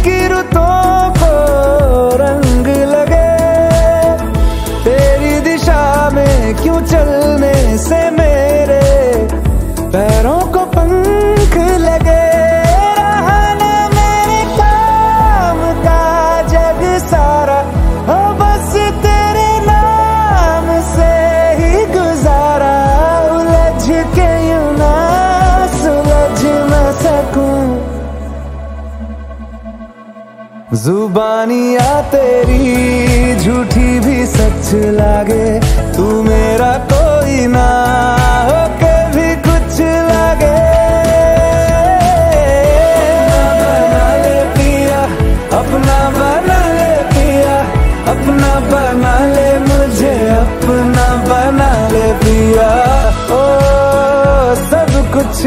फ़िक्र तो को रंग लगे। तेरी दिशा में क्यों चलने से मेरे पैरों जुबानिया तेरी, झूठी भी सच लागे। तू मेरा कोई ना होके भी कुछ लागे। बना ले पिया, अपना बना ले पिया, अपना बना ले मुझे, अपना बना ले पिया। ओ, सब कुछ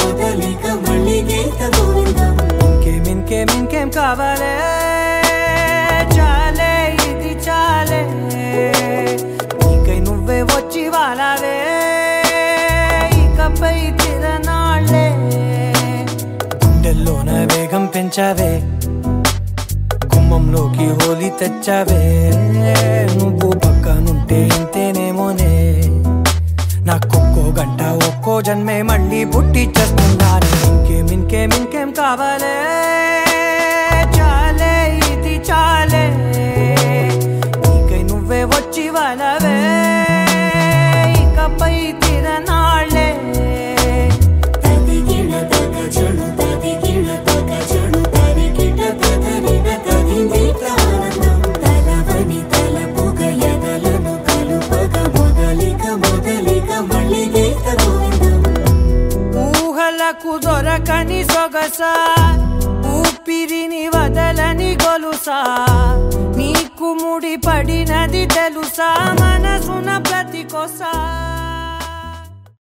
ఇంకేం కావాలే చాలే ఇది చాలే నీకై నువ్వే వచ్చి వాలావే ఇకపై తిరనాళ్ళే। గుండెల్లోన వేగం పెంచావే గుమ్మంలోకి హోలీ తెచ్చావే। నువ్వు పక్కనుంటే ఇంతేనేమోనే నాకొక్కో గంట ఒక్కో జన్మే మళ్ళీ పుట్టి చేస్తున్నాను. ఇంకేం ఇంకేం ఇంకేం కావాలే దొరకని ఊపిరిని వదలని గొలుసా. నీకు ముడి పడినది తెలుసా మనసున ప్రతి కొసా.